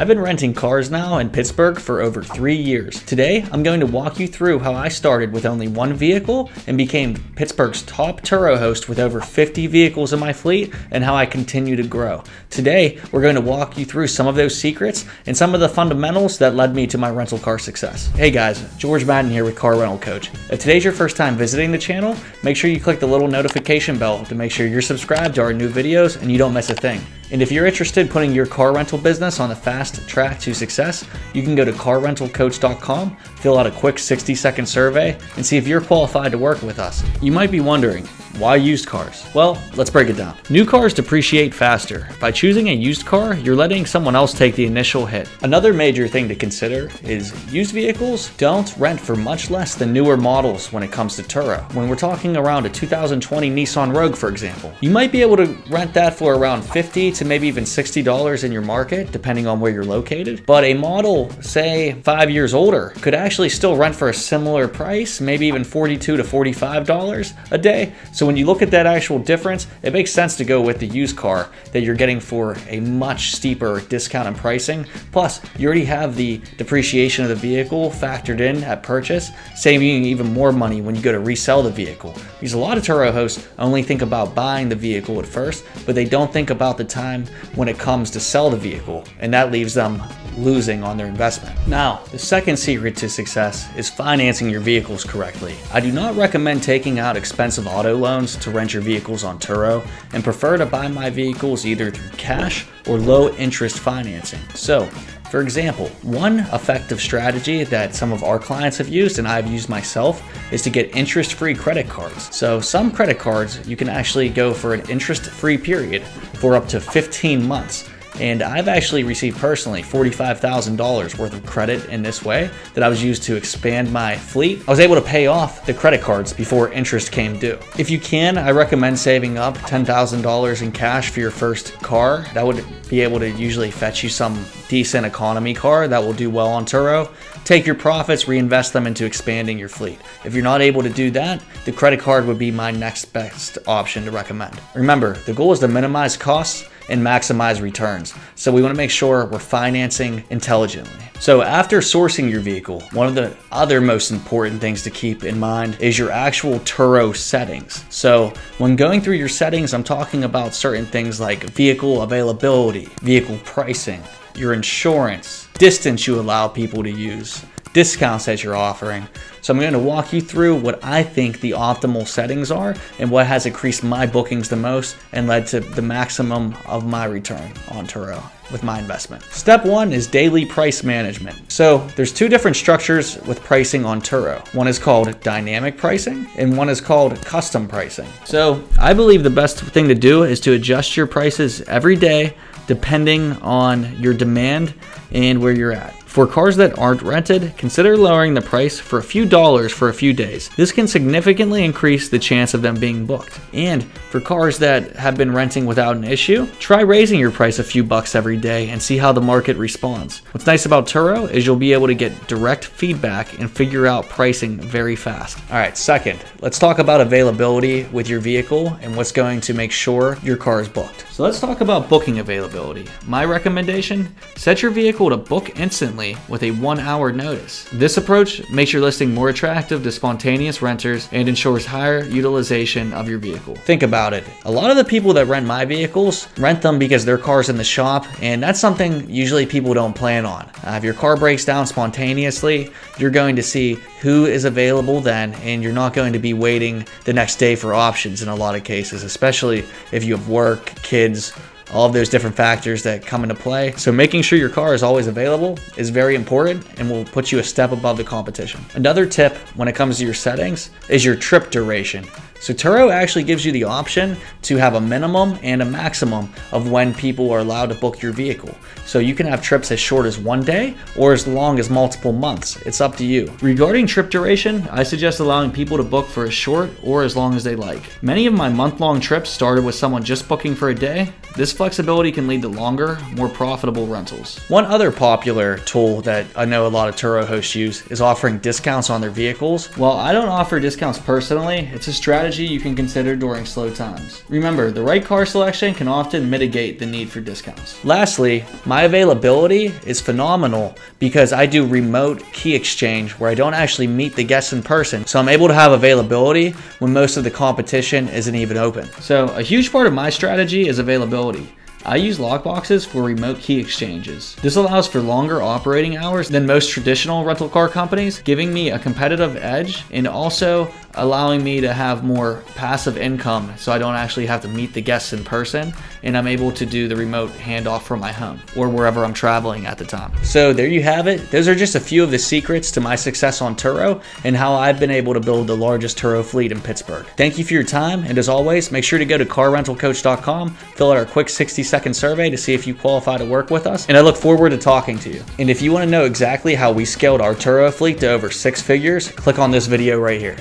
I've been renting cars now in Pittsburgh for over three years. Today, I'm going to walk you through how I started with only one vehicle and became Pittsburgh's top Turo host with over 50 vehicles in my fleet and how I continue to grow. Today, we're going to walk you through some of those secrets and some of the fundamentals that led me to my rental car success. Hey guys, George Madden here with Car Rental Coach. If today's your first time visiting the channel, make sure you click the little notification bell to make sure you're subscribed to our new videos and you don't miss a thing. And if you're interested in putting your car rental business on a fast track to success, you can go to carrentalcoach.com, fill out a quick 60 second survey, and see if you're qualified to work with us. You might be wondering, why used cars? Well, let's break it down. New cars depreciate faster. By choosing a used car, you're letting someone else take the initial hit. Another major thing to consider is used vehicles don't rent for much less than newer models when it comes to Turo. When we're talking around a 2020 Nissan Rogue, for example, you might be able to rent that for around 50 to maybe even $60 in your market, depending on where you're located. But a model, say five years older, could actually still rent for a similar price, maybe even 42 to $45 a day. So when you look at that actual difference, it makes sense to go with the used car that you're getting for a much steeper discount in pricing. Plus, you already have the depreciation of the vehicle factored in at purchase, saving you even more money when you go to resell the vehicle. Because a lot of Turo hosts only think about buying the vehicle at first, but they don't think about the time when it comes to sell the vehicle, and that leaves them losing on their investment. Now, the second secret to success is financing your vehicles correctly. I do not recommend taking out expensive auto loans to rent your vehicles on Turo and prefer to buy my vehicles either through cash or low interest financing. So, for example, one effective strategy that some of our clients have used and I've used myself is to get interest free credit cards. So, some credit cards you can actually go for an interest free period for up to 15 months. And I've actually received personally $45,000 worth of credit in this way that I was used to expand my fleet. I was able to pay off the credit cards before interest came due. If you can, I recommend saving up $10,000 in cash for your first car. That would be able to usually fetch you some decent economy car that will do well on Turo. Take your profits, reinvest them into expanding your fleet. If you're not able to do that, the credit card would be my next best option to recommend. Remember, the goal is to minimize costs and maximize returns. So we want to make sure we're financing intelligently. So after sourcing your vehicle, one of the other most important things to keep in mind is your actual Turo settings. So when going through your settings, I'm talking about certain things like vehicle availability, vehicle pricing, your insurance, distance you allow people to use, discounts that you're offering. So I'm going to walk you through what I think the optimal settings are and what has increased my bookings the most and led to the maximum of my return on Turo with my investment. Step one is daily price management. So there's two different structures with pricing on Turo. One is called dynamic pricing and one is called custom pricing. So I believe the best thing to do is to adjust your prices every day depending on your demand and where you're at. For cars that aren't rented, consider lowering the price for a few dollars for a few days. This can significantly increase the chance of them being booked. And for cars that have been renting without an issue, try raising your price a few bucks every day and see how the market responds. What's nice about Turo is you'll be able to get direct feedback and figure out pricing very fast. All right, second, let's talk about availability with your vehicle and what's going to make sure your car is booked. So let's talk about booking availability. My recommendation, set your vehicle to book instantly with a one hour notice. This approach makes your listing more attractive to spontaneous renters and ensures higher utilization of your vehicle. Think about it. A lot of the people that rent my vehicles rent them because their car's in the shop, and that's something usually people don't plan on. Uh, if your car breaks down spontaneously, you're going to see who is available then, and you're not going to be waiting the next day for options in a lot of cases, especially if you have work, kids, all of those different factors that come into play. So making sure your car is always available is very important and will put you a step above the competition. Another tip when it comes to your settings is your trip duration. So Turo actually gives you the option to have a minimum and a maximum of when people are allowed to book your vehicle. So you can have trips as short as one day or as long as multiple months. It's up to you. Regarding trip duration, I suggest allowing people to book for as short or as long as they like. Many of my month-long trips started with someone just booking for a day. This flexibility can lead to longer, more profitable rentals. One other popular tool that I know a lot of Turo hosts use is offering discounts on their vehicles. While I don't offer discounts personally, it's a strategy strategy you can consider during slow times. Remember, the right car selection can often mitigate the need for discounts. Lastly, my availability is phenomenal because I do remote key exchange where I don't actually meet the guests in person. So I'm able to have availability when most of the competition isn't even open. So a huge part of my strategy is availability. I use lockboxes for remote key exchanges. This allows for longer operating hours than most traditional rental car companies, giving me a competitive edge and also allowing me to have more passive income so I don't actually have to meet the guests in person and I'm able to do the remote handoff from my home or wherever I'm traveling at the time. So there you have it. Those are just a few of the secrets to my success on Turo and how I've been able to build the largest Turo fleet in Pittsburgh. Thank you for your time and as always, make sure to go to carrentalcoach.com, fill out our quick 60 second survey to see if you qualify to work with us and I look forward to talking to you. And if you want to know exactly how we scaled our Turo fleet to over six figures, click on this video right here.